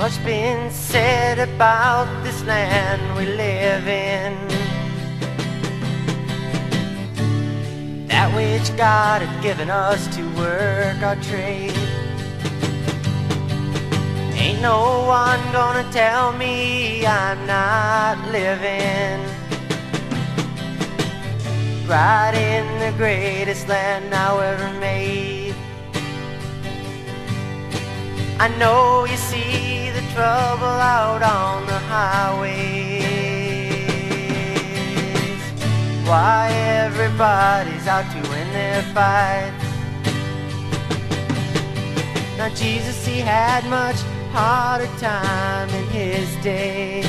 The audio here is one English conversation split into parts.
Much been said about this land we live in. That which God had given us to work our trade. Ain't no one gonna tell me I'm not living right in the greatest land now ever made. I know you see trouble out on the highways. Why everybody's out to win their fights. Now Jesus, he had much harder time in his day.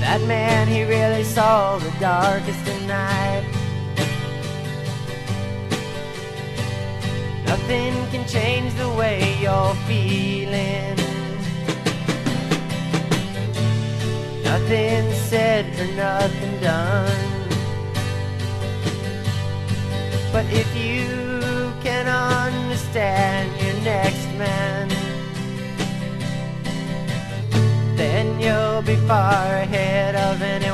That man, he really saw the darkest of night. Nothing can change the way you're feeling. Nothing said or nothing done. But if you can understand your next man, then you'll be far ahead of anyone.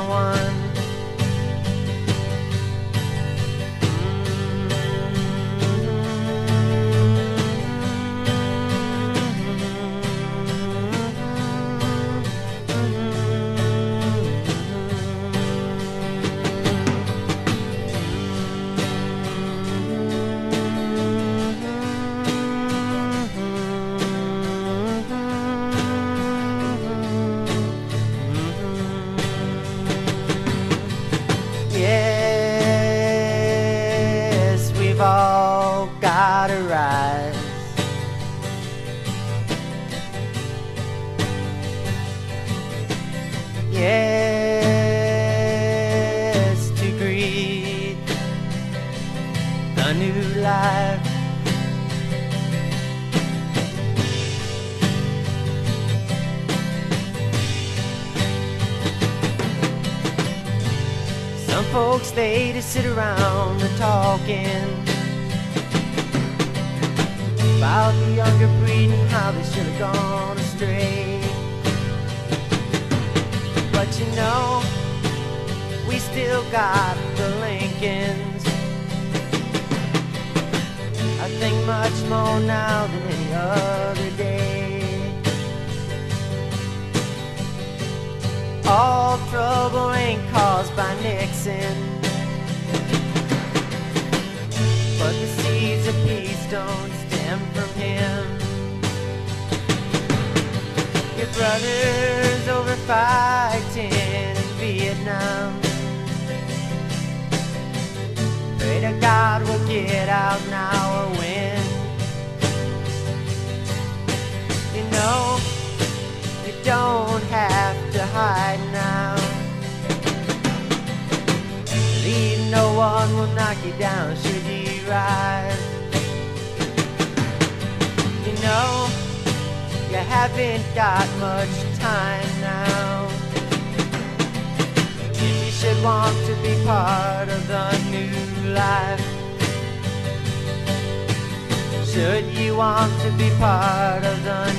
Greet a new life. Some folks they just sit around and talking about the younger breed and how they should have gone astray. But you know, we still got the Lincolns. I think much more now than any other day. All trouble ain't caused by Nixon. But the seeds of peace don't stem from him. Your brothers over fighting get out now or win. You know, you don't have to hide now. Believe no one will knock you down should you rise. You know, you haven't got much time now. You should want to be part of the new life. Should you want to be part of the?